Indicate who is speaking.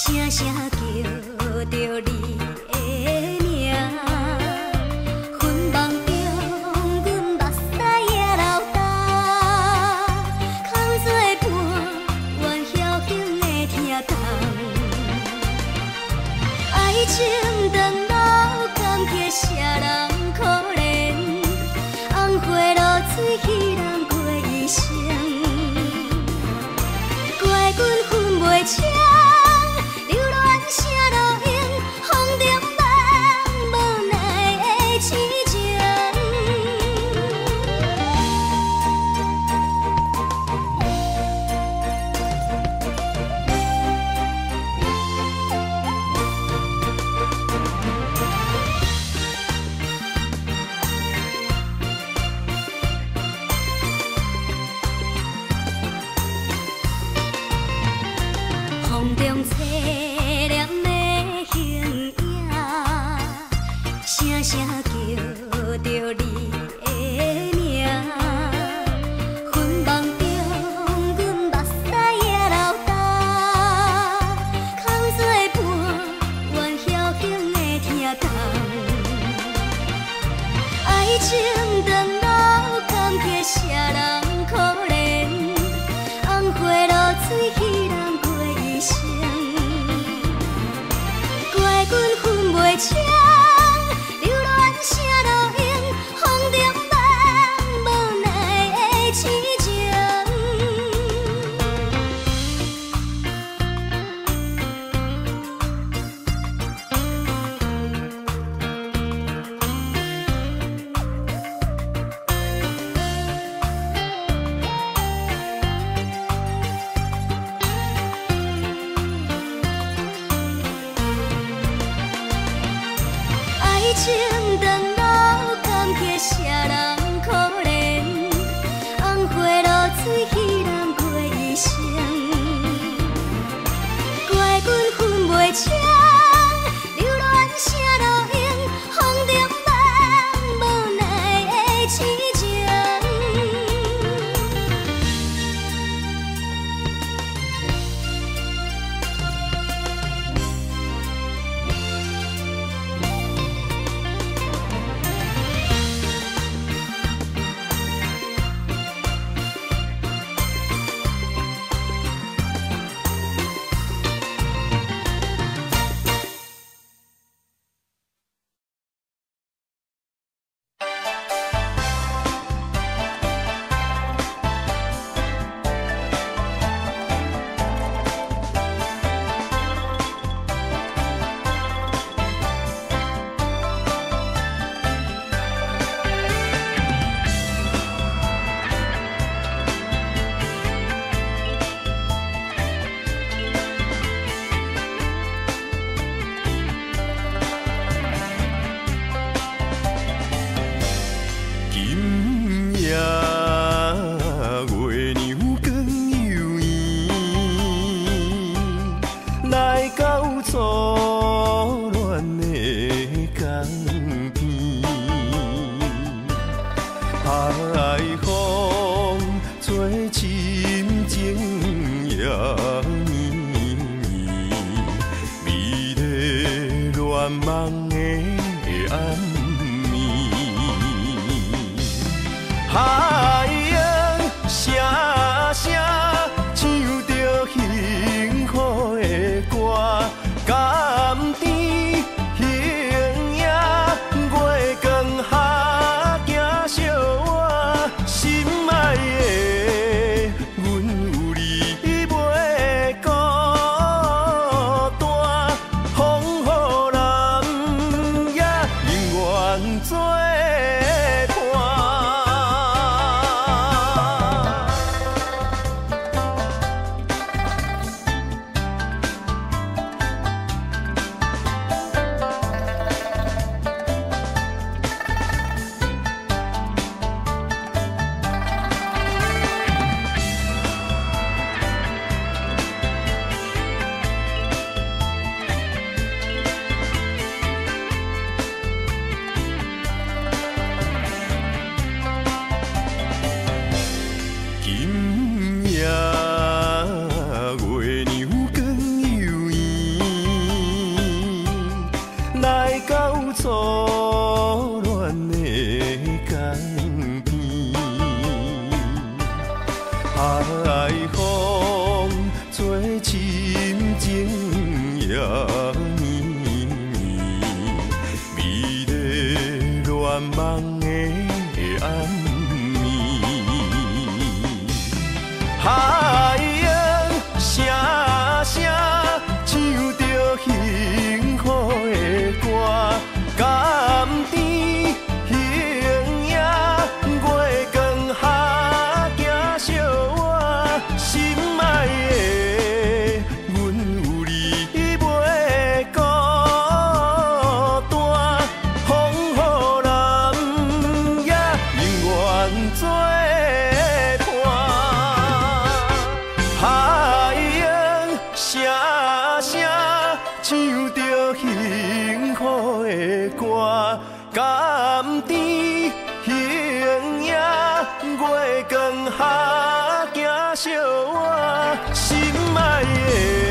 Speaker 1: 声声叫着你的名，云梦中，我目屎也流干，空作伴，愿侥幸的疼痛，爱情长路坎坷，谁人可怜？红花落水，彼人过一生，怪阮分袂清。凄凉的形影，声声叫着你的名，梦中目屎流干，空做伴，的，爱情路。一切
Speaker 2: 海风吹深情夜绵绵，美丽恋梦。梦的暗暝。永远作伴。海洋声声唱着幸福的歌，甘甜杏叶月光下行小我，心爱的。